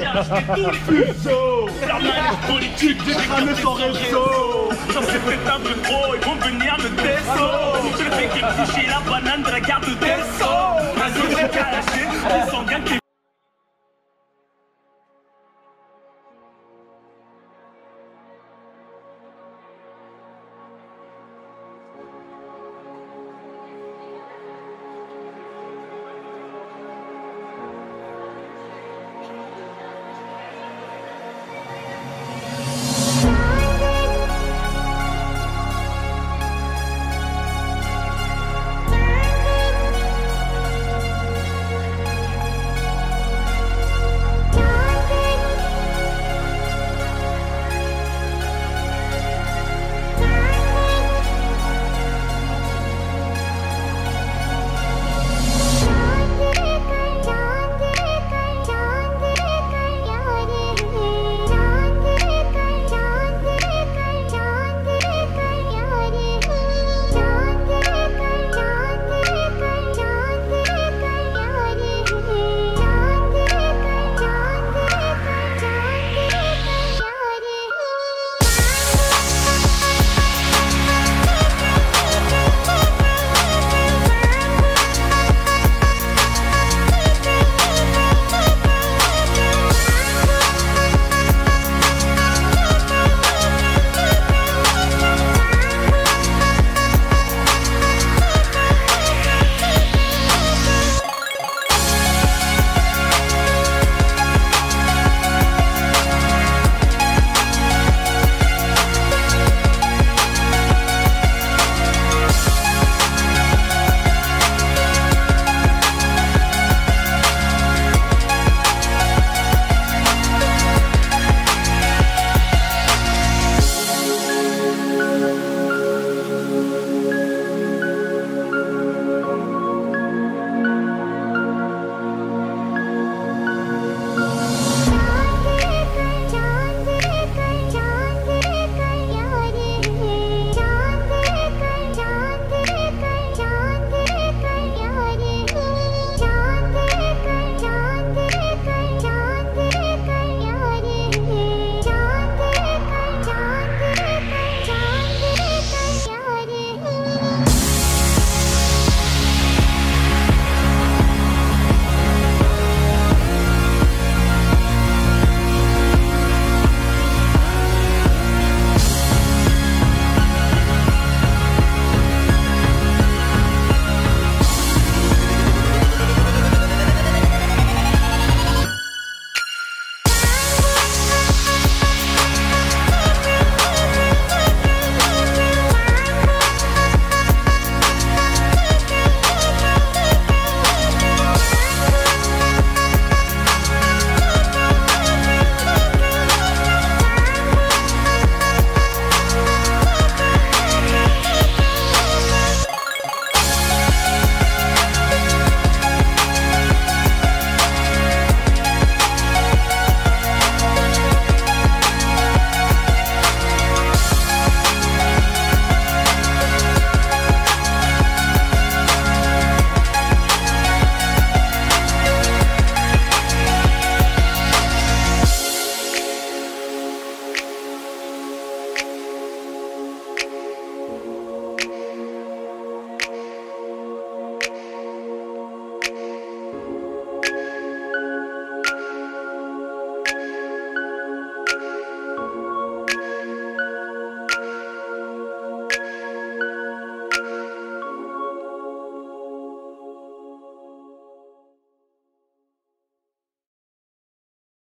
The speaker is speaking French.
J'ai tout le. La politique, j'ai son réseau. J'en sais ils vont venir me déceau. Je le fais qui la banane de la garde des Sceaux.